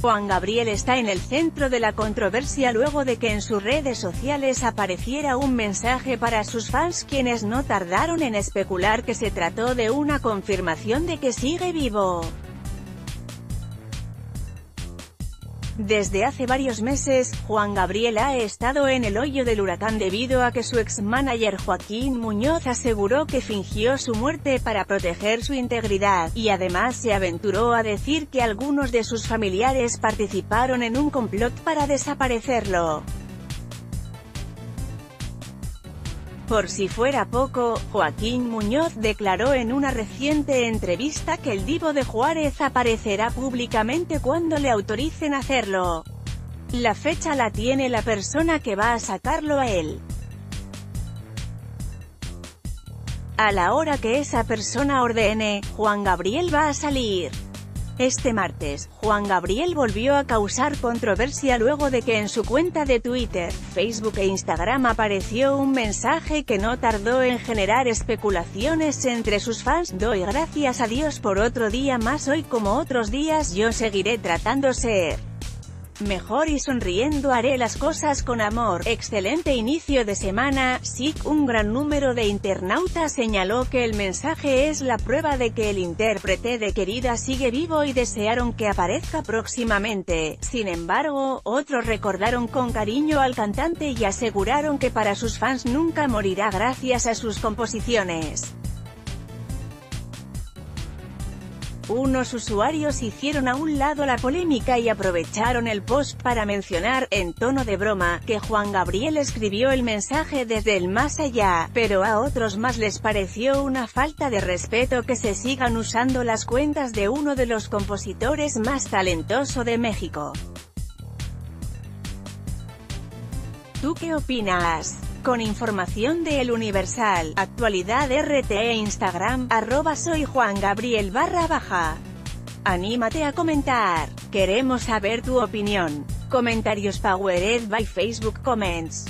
Juan Gabriel está en el centro de la controversia luego de que en sus redes sociales apareciera un mensaje para sus fans quienes no tardaron en especular que se trató de una confirmación de que sigue vivo. Desde hace varios meses, Juan Gabriel ha estado en el hoyo del huracán debido a que su ex-manager Joaquín Muñoz aseguró que fingió su muerte para proteger su integridad, y además se aventuró a decir que algunos de sus familiares participaron en un complot para desaparecerlo. Por si fuera poco, Joaquín Muñoz declaró en una reciente entrevista que el divo de Juárez aparecerá públicamente cuando le autoricen hacerlo. La fecha la tiene la persona que va a sacarlo a él. A la hora que esa persona ordene, Juan Gabriel va a salir. Este martes, Juan Gabriel volvió a causar controversia luego de que en su cuenta de Twitter, Facebook e Instagram apareció un mensaje que no tardó en generar especulaciones entre sus fans. Doy gracias a Dios por otro día más hoy como otros días yo seguiré tratando ser mejor y sonriendo haré las cosas con amor. Excelente inicio de semana, sí, un gran número de internautas señaló que el mensaje es la prueba de que el intérprete de Querida sigue vivo y desearon que aparezca próximamente. Sin embargo, otros recordaron con cariño al cantante y aseguraron que para sus fans nunca morirá gracias a sus composiciones. Unos usuarios hicieron a un lado la polémica y aprovecharon el post para mencionar, en tono de broma, que Juan Gabriel escribió el mensaje desde el más allá, pero a otros más les pareció una falta de respeto que se sigan usando las cuentas de uno de los compositores más talentoso de México. ¿Tú qué opinas? con información de El Universal, actualidad RT e Instagram, arroba soy Juan Gabriel barra baja. Anímate a comentar, queremos saber tu opinión. Comentarios Powered by Facebook Comments.